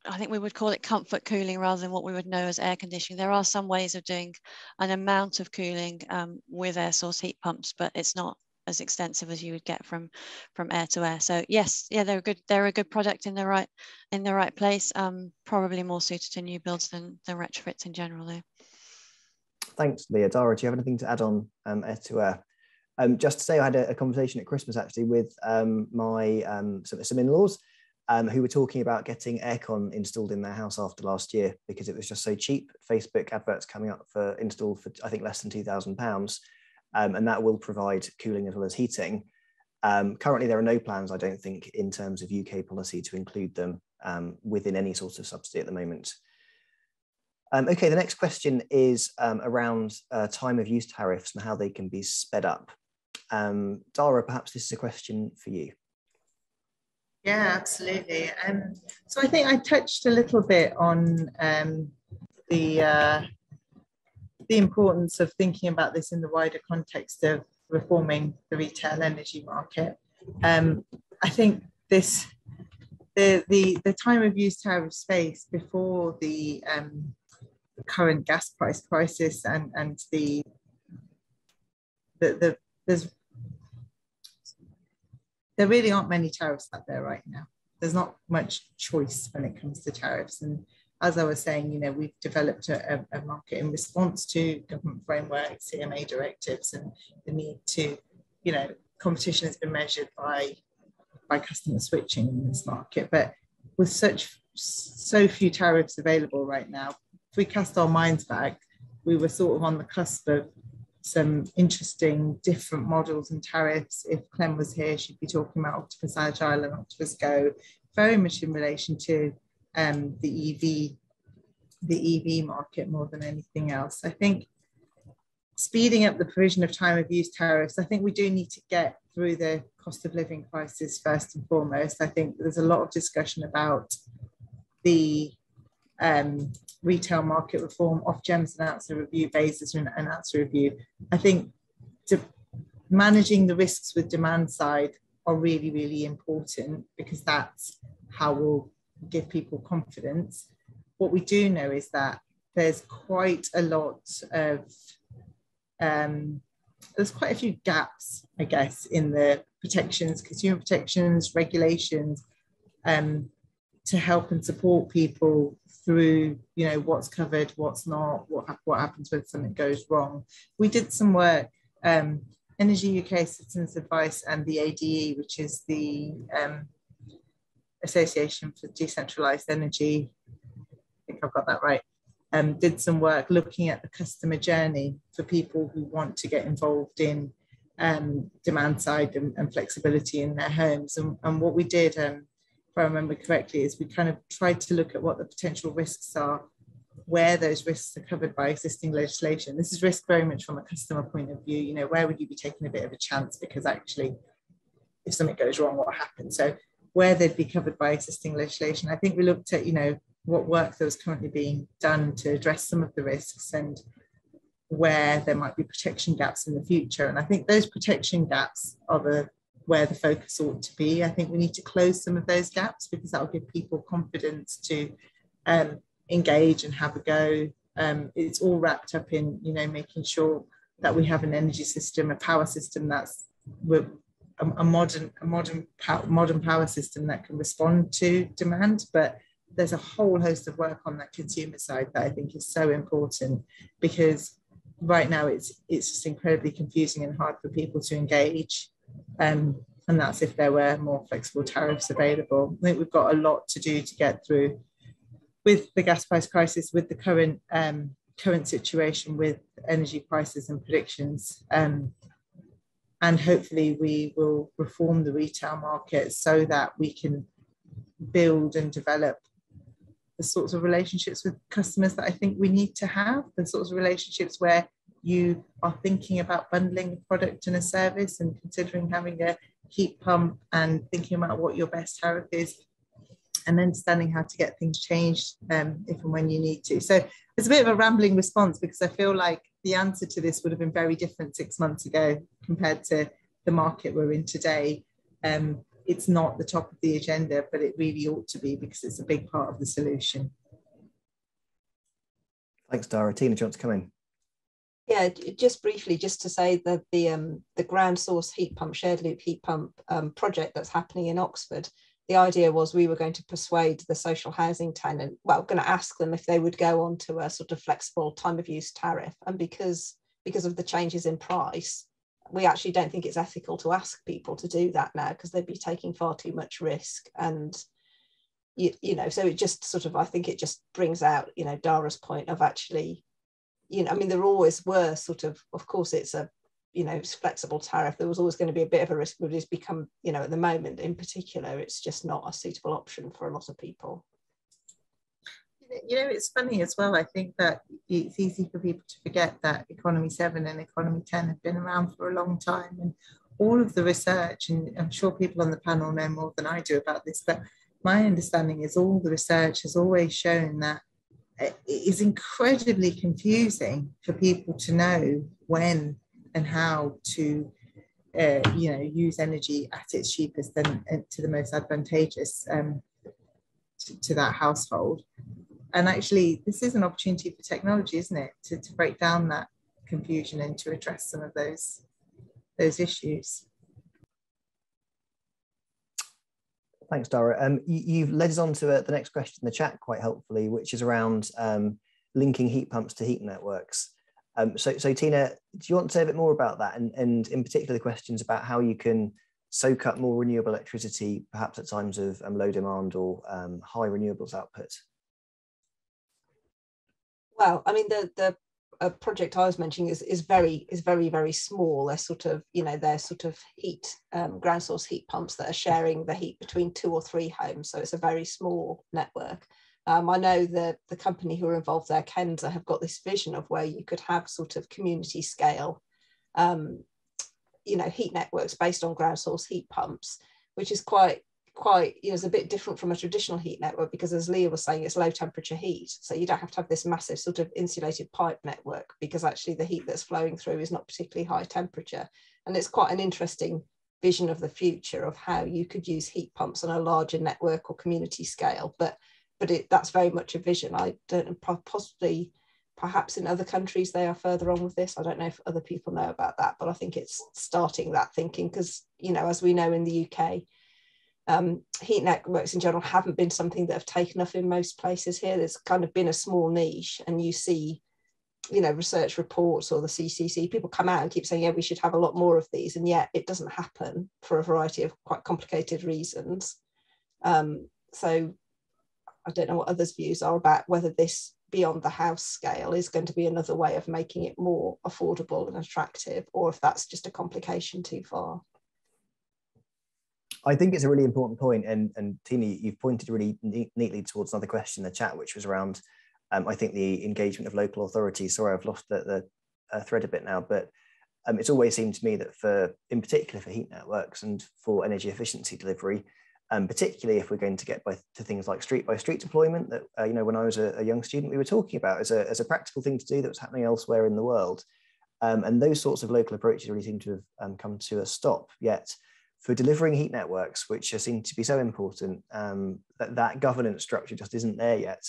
I think we would call it comfort cooling rather than what we would know as air conditioning. There are some ways of doing an amount of cooling um, with air source heat pumps, but it's not as extensive as you would get from from air to air. So yes, yeah, they're a good they're a good product in the right in the right place. Um, probably more suited to new builds than than retrofits in general, though. Thanks, Leah. Dhara, do you have anything to add on um, air to air? Um, just to say, I had a, a conversation at Christmas actually with um, my um, some, some in-laws um, who were talking about getting aircon installed in their house after last year because it was just so cheap. Facebook adverts coming up for install for I think less than two thousand um, pounds, and that will provide cooling as well as heating. Um, currently, there are no plans, I don't think, in terms of UK policy to include them um, within any sort of subsidy at the moment. Um, okay, the next question is um, around uh, time of use tariffs and how they can be sped up. Dhara, perhaps this is a question for you. Yeah, absolutely. Um, so I think I touched a little bit on um, the uh, the importance of thinking about this in the wider context of reforming the retail energy market. Um, I think this the the the time of use tariff space before the, um, current gas price crisis and and the the, the there's there really aren't many tariffs out there right now. There's not much choice when it comes to tariffs. And as I was saying, you know, we've developed a, a market in response to government frameworks, CMA directives, and the need to, you know, competition has been measured by by customer switching in this market. But with such so few tariffs available right now, if we cast our minds back, we were sort of on the cusp of some interesting different models and tariffs. If Clem was here, she'd be talking about Octopus Agile and Octopus Go, very much in relation to um, the EV, the EV market more than anything else. I think speeding up the provision of time of use tariffs, I think we do need to get through the cost of living crisis first and foremost. I think there's a lot of discussion about the um, retail market reform, Ofgem's announced a review, BEIS announced a review. I think managing the risks with demand side are really, really important because that's how we'll give people confidence. What we do know is that there's quite a lot of um, there's quite a few gaps, I guess, in the protections, consumer protections, regulations, um, to help and support people through, you know, what's covered, what's not, what what happens when something goes wrong. We did some work. Um, Energy UK Citizens Advice and the ADE, which is the um, Association for Decentralized Energy, I think I've got that right, um, did some work looking at the customer journey for people who want to get involved in um, demand side and, and, flexibility in their homes. And, and what we did, um, if I remember correctly, is we kind of tried to look at what the potential risks are, where those risks are covered by existing legislation. This is risk very much from a customer point of view. You know, where would you be taking a bit of a chance because actually, if something goes wrong, what happens? So where they'd be covered by existing legislation. I think we looked at, you know, what work that was currently being done to address some of the risks and where there might be protection gaps in the future. And I think those protection gaps are the where the focus ought to be. I think we need to close some of those gaps because that will give people confidence to um, engage and have a go. Um, it's all wrapped up in you know making sure that we have an energy system, a power system that's a, a modern a modern modern power system that can respond to demand, but there's a whole host of work on that consumer side that I think is so important because right now it's it's just incredibly confusing and hard for people to engage. Um, and that's if there were more flexible tariffs available. I think we've got a lot to do to get through with the gas price crisis, with the current um, current situation with energy prices and predictions. Um, and hopefully we will reform the retail market so that we can build and develop the sorts of relationships with customers that I think we need to have, the sorts of relationships where you are thinking about bundling a product and a service and considering having a heat pump and thinking about what your best tariff is and understanding how to get things changed um, if and when you need to. So it's a bit of a rambling response because I feel like the answer to this would have been very different six months ago compared to the market we're in today. Um, it's not the top of the agenda, but it really ought to be because it's a big part of the solution. Thanks, Dhara. Tina, do you want to come in? Yeah, just briefly, just to say that the um, the ground source heat pump, shared loop heat pump um, project that's happening in Oxford, the idea was we were going to persuade the social housing tenant, well, going to ask them if they would go on to a sort of flexible time of use tariff. And because because of the changes in price, we actually don't think it's ethical to ask people to do that now because they'd be taking far too much risk and you, you know so it just sort of i think it just brings out you know Dhara's point of actually you know i mean there always were sort of of course it's a you know it's flexible tariff there was always going to be a bit of a risk but it's become you know at the moment in particular it's just not a suitable option for a lot of people you know, it's funny as well. I think that it's easy for people to forget that Economy 7 and Economy 10 have been around for a long time. And all of the research, and I'm sure people on the panel know more than I do about this, but my understanding is all the research has always shown that it is incredibly confusing for people to know when and how to uh, you know use energy at its cheapest and, and to the most advantageous um, to, to, that household. And actually this is an opportunity for technology isn't it? To, to break down that confusion and to address some of those those issues Thanks, Dhara. Um, you, have led us on to uh, the next question in the chat quite helpfully, which is around um, linking heat pumps to heat networks. Um, so, so Tina, do you want to say a bit more about that? And, and in particular, the questions about how you can soak up more renewable electricity, perhaps at times of um, low demand or um, high renewables output? Well, I mean, the, the a project I was mentioning is is very is very very small. They're sort of you know they're sort of heat um, ground source heat pumps that are sharing the heat between two or three homes. So it's a very small network. Um, I know that the company who are involved there, Kensa, have got this vision of where you could have sort of community scale, um, you know, heat networks based on ground source heat pumps, which is quite quite you know is a bit different from a traditional heat network because as leah was saying it's low temperature heat. So you don't have to have this massive sort of insulated pipe network because actually the heat that's flowing through is not particularly high temperature. And it's quite an interesting vision of the future of how you could use heat pumps on a larger network or community scale. But but it, that's very much a vision. I don't possibly perhaps in other countries they are further on with this. I don't know if other people know about that but i think it's starting that thinking because you know as we know in the uk um, heat networks in general haven't been something that have taken off in most places here. There's kind of been a small niche, and you see, you know, research reports or the CCC, people come out and keep saying, yeah, we should have a lot more of these, and yet it doesn't happen for a variety of quite complicated reasons. Um, so I don't know what others' views are about whether this beyond the house scale is going to be another way of making it more affordable and attractive, or if that's just a complication too far. I think it's a really important point, and and Tina, you've pointed really neatly towards another question in the chat, which was around, um, I think the engagement of local authorities. Sorry, I've lost the, the uh, thread a bit now, but um, it's always seemed to me that for, in particular, for heat networks and for energy efficiency delivery, um, particularly if we're going to get by to things like street by street deployment, that uh, you know, when I was a, a, young student, we were talking about as a as a practical thing to do that was happening elsewhere in the world, um, and those sorts of local approaches really seem to have um, come to a stop. Yet for delivering heat networks, which seem to be so important, um, that that governance structure just isn't there yet.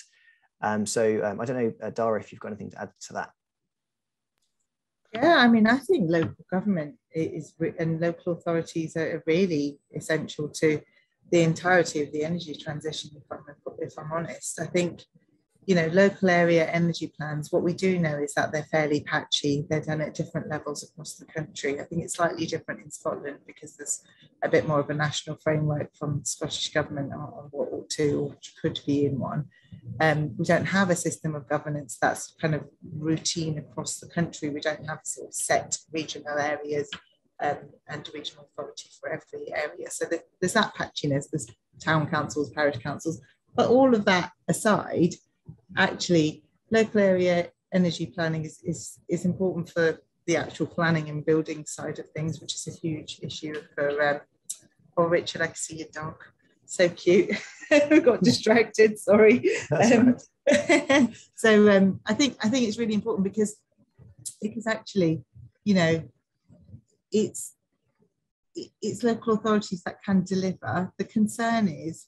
Um, so um, I don't know, uh, Dhara, if you've got anything to add to that. Yeah, I mean, I think local government is and local authorities are really essential to the entirety of the energy transition. If I'm, if I'm honest, I think you know, local area energy plans, what we do know is that they're fairly patchy. They're done at different levels across the country. I think it's slightly different in Scotland because there's a bit more of a national framework from Scottish Government on what ought to or could be in one. Um, we don't have a system of governance that's kind of routine across the country. We don't have sort of set regional areas um, and regional authority for every area. So there's that patchiness, there's town councils, parish councils. But all of that aside, actually local area energy planning is, is, is important for the actual planning and building side of things, which is a huge issue for, um, oh, Richard, I can see your dog. So cute. we got distracted, sorry. Um, right. so um, I think I think it's really important because because actually, you know, it's it's local authorities that can deliver. The concern is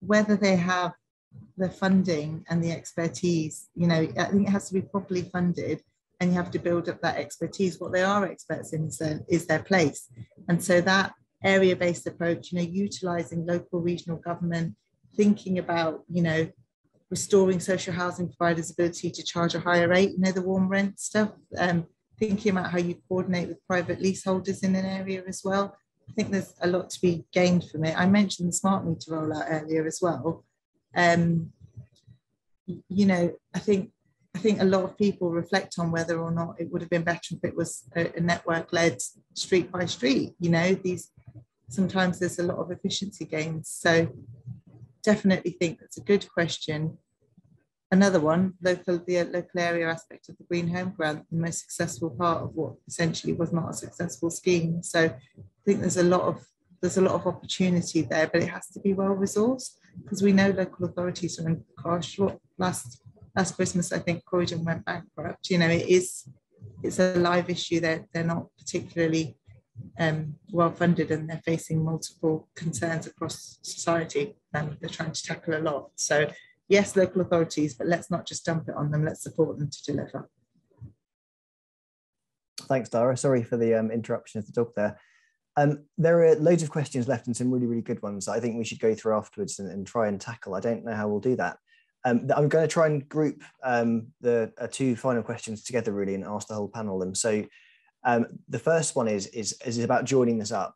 whether they have the funding and the expertise. You know, I think it has to be properly funded and you have to build up that expertise. What they are experts in is their, is their place. And so that area-based approach, you know, utilizing local regional government, thinking about, you know, restoring social housing providers' ability to charge a higher rate, you know, the warm rent stuff, um, thinking about how you coordinate with private leaseholders in an area as well. I think there's a lot to be gained from it. I mentioned the smart meter rollout earlier as well um, you know, I think I think a lot of people reflect on whether or not it would have been better if it was a, a network led street by street. You know, these sometimes there's a lot of efficiency gains. So definitely think that's a good question. Another one, local the local area aspect of the Green Home Grant, the most successful part of what essentially was not a successful scheme. So I think there's a lot of there's a lot of opportunity there, but it has to be well resourced because we know local authorities are in gosh, last last Christmas I think Croydon went bankrupt. You know, it is it's a live issue. They're they're not particularly um, well funded and they're facing multiple concerns across society and they're trying to tackle a lot. So yes, local authorities, but let's not just dump it on them. Let's support them to deliver. Thanks, Dhara. Sorry for the um, interruption of the talk there. Um, there are loads of questions left and some really, really good ones I think we should go through afterwards and, and try and tackle. I don't know how we'll do that. Um, I'm going to try and group um, the uh, two final questions together really and ask the whole panel them. So um, the first one is, is, is about joining this up.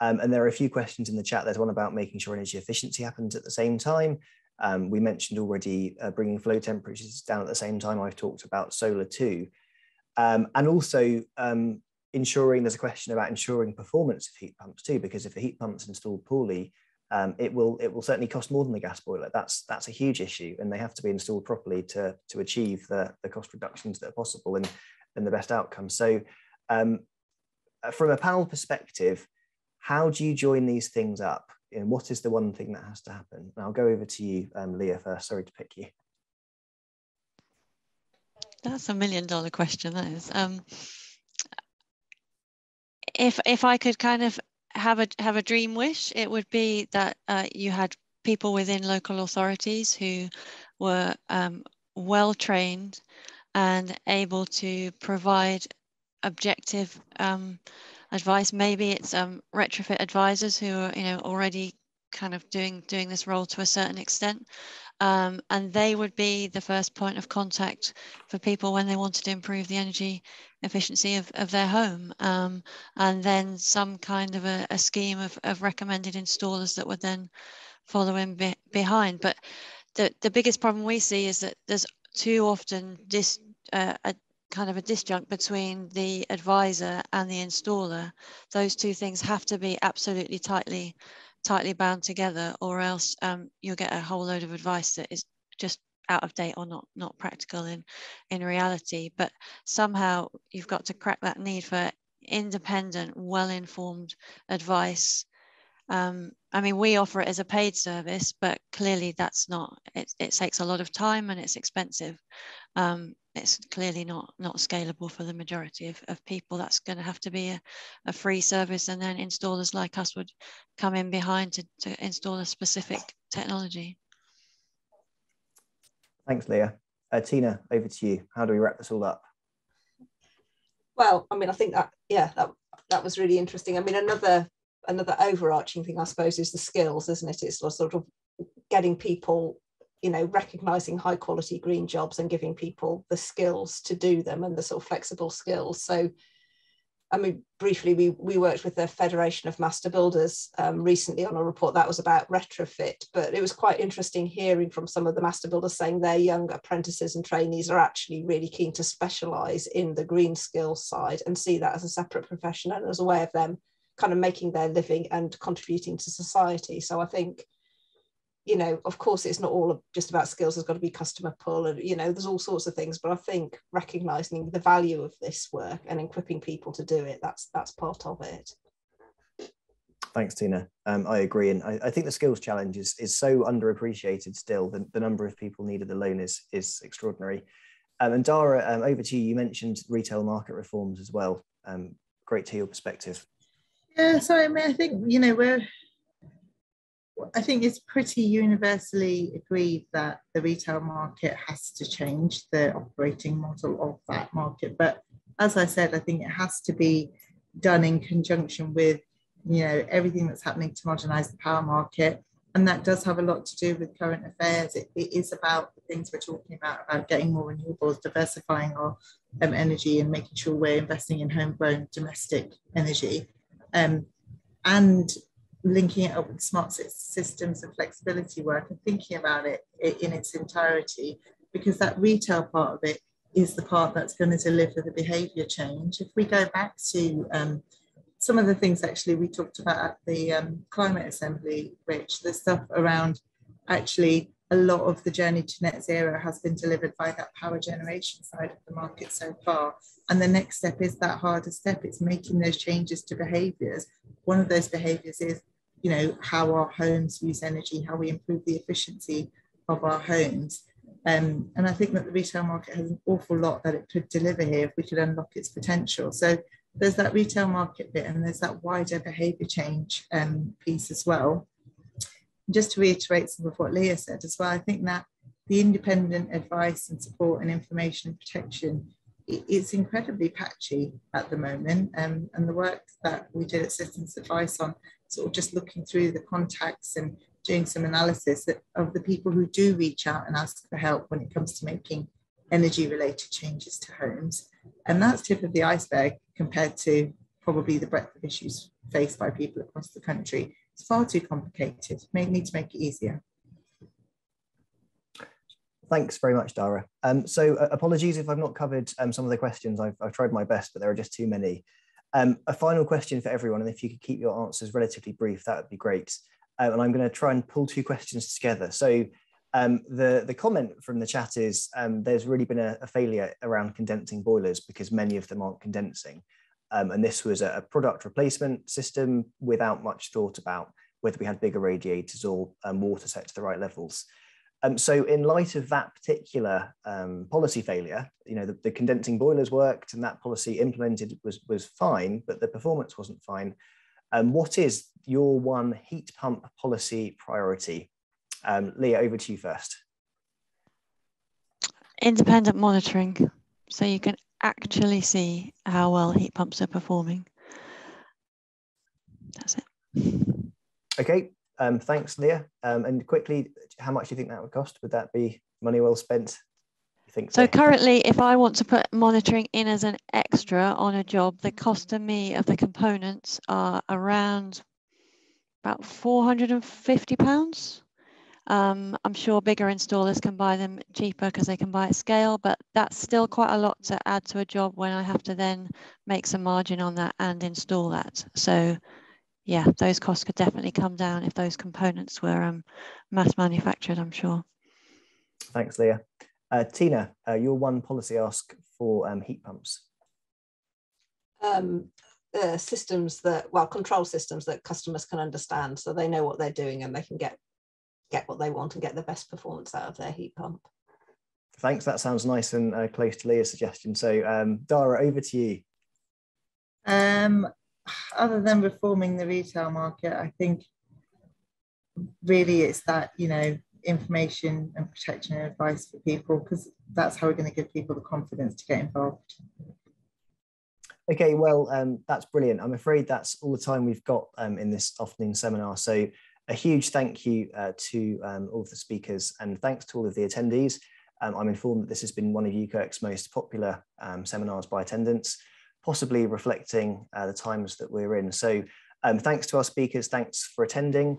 Um, and there are a few questions in the chat. There's one about making sure energy efficiency happens at the same time. Um, we mentioned already uh, bringing flow temperatures down at the same time. I've talked about solar too. And also ensuring there's a question about ensuring performance of heat pumps too, because if a heat pump's installed poorly, um, it will it will certainly cost more than the gas boiler. That's that's a huge issue, and they have to be installed properly to to achieve the, the cost reductions that are possible and and the best outcome. So, um, uh, from a panel perspective, how do you join these things up? And what is the one thing that has to happen? And I'll go over to you, um, Leah, first. Sorry to pick you. That's a million dollar question. That is. Um, if if I could kind of have a have a dream wish, it would be that uh, you had people within local authorities who were um, well trained and able to provide objective um, advice. Maybe it's um, retrofit advisors who are you know already kind of doing doing this role to a certain extent. Um, and they would be the first point of contact for people when they wanted to improve the energy efficiency of, of their home. Um, and then some kind of a, a scheme of, of, recommended installers that would then follow in be, behind. But the, the biggest problem we see is that there's too often this uh, a kind of a disjunct between the advisor and the installer. Those two things have to be absolutely tightly tightly bound together or else um, you'll get a whole load of advice that is just out of date or not not practical in in reality but somehow you've got to crack that need for independent well-informed advice um, I mean, we offer it as a paid service, but clearly that's not, it, it takes a lot of time and it's expensive. Um, it's clearly not not scalable for the majority of, of people. That's going to have to be a, a free service and then installers like us would come in behind to, to install a specific technology. Thanks, Leah. Uh, Tina, over to you. How do we wrap this all up? Well, I mean, I think that, yeah, that, that was really interesting. I mean, another another overarching thing, I suppose, is the skills, isn't it? It's sort of getting people you know recognizing high quality green jobs and giving people the skills to do them and the sort of flexible skills so I mean, briefly, we, we worked with the Federation of Master Builders um, recently on a report that was about retrofit, but it was quite interesting hearing from some of the master builders saying their young apprentices and trainees are actually really keen to specialise in the green skills side and see that as a separate profession and as a way of them kind of making their living and contributing to society. So I think you know, of course, it's not all just about skills. There's got to be customer pull, and you know, there's all sorts of things. But I think recognizing the value of this work and equipping people to do it that's that's part of it. Thanks, Tina. Um, I agree, and I, I, think the skills challenge is is so underappreciated still. The, the number of people needed alone is is extraordinary. Um, and Dhara, um, over to you. You mentioned retail market reforms as well. Um, great to your perspective. Yeah, so I mean, I think you know we're I think it's pretty universally agreed that the retail market has to change the operating model of that market. But as I said, I think it has to be done in conjunction with you know everything that's happening to modernize the power market. And that does have a lot to do with current affairs. It, it is about the things we're talking about about getting more renewables diversifying our um, energy and making sure we're investing in homegrown domestic energy. Um, and linking it up with smart systems and flexibility work and thinking about it in its entirety, because that retail part of it is the part that's going to deliver the behavior change. If we go back to um, some of the things actually we talked about at the um, climate assembly, Rich, the stuff around actually a lot of the journey to net zero has been delivered by that power generation side of the market so far. And the next step is that harder step. It's making those changes to behaviors. One of those behaviors is you know, how our homes use energy, how we improve the efficiency of our homes. Um, and I think that the retail market has an awful lot that it could deliver here if we could unlock its potential. So there's that retail market bit and there's that wider behaviour change um, piece as well. Just to reiterate some of what Leah said as well, I think that the independent advice and support and information and protection it's incredibly patchy at the moment. Um, and the work that we did at Citizens Advice on sort of just looking through the contacts and doing some analysis of the people who do reach out and ask for help when it comes to making energy related changes to homes. And that's tip of the iceberg compared to probably the breadth of issues faced by people across the country. It's far too complicated. May need to make it easier. Thanks very much, Dhara. Um, so uh, apologies if I've not covered um, some of the questions. I've, I've, tried my best, but there are just too many. Um, a final question for everyone, and if you could keep your answers relatively brief, that would be great. Uh, and I'm going to try and pull two questions together. So um, the, the comment from the chat is um, there's really been a, a, failure around condensing boilers because many of them aren't condensing. Um, and this was a, a, product replacement system without much thought about whether we had bigger radiators or um, water set to the right levels. Um, so in light of that particular um, policy failure, you know, the, the, condensing boilers worked and that policy implemented was, was fine, but the performance wasn't fine. what is your one heat pump policy priority um, Leah, over to you first. Independent monitoring. So you can actually see how well heat pumps are performing. That's it. Okay, um, thanks, Leah. Um, and quickly, how much do you think that would cost? Would that be money well spent? You think so? so currently, if I want to put monitoring in as an extra on a job, the cost to me of the components are around about 450 pounds. Um, I'm sure bigger installers can buy them cheaper because they can buy at scale, but that's still quite a lot to add to a job when I have to then make some margin on that and install that. So yeah, those costs could definitely come down if those components were um, mass manufactured, I'm sure. Thanks, Leah. Uh, Tina, uh, your one policy ask for um, heat pumps. Um, uh, systems that, well, control systems that customers can understand so they know what they're doing and they can get get what they want and get the best performance out of their heat pump. Thanks. That sounds nice and uh, close to Leah's suggestion. So, um, Dhara, over to you. Um, other than reforming the retail market, I think really it's that you know information and protection and advice for people because that's how we're going to give people the confidence to get involved. Okay, well, um, that's brilliant. I'm afraid that's all the time we've got um, in this afternoon seminar. So a huge thank you uh, to um, all of the speakers and thanks to all of the attendees. Um, I'm informed that this has been one of UKERC's most popular um, seminars by attendance, possibly reflecting uh, the times that we're in. So um, thanks to our speakers, thanks for attending.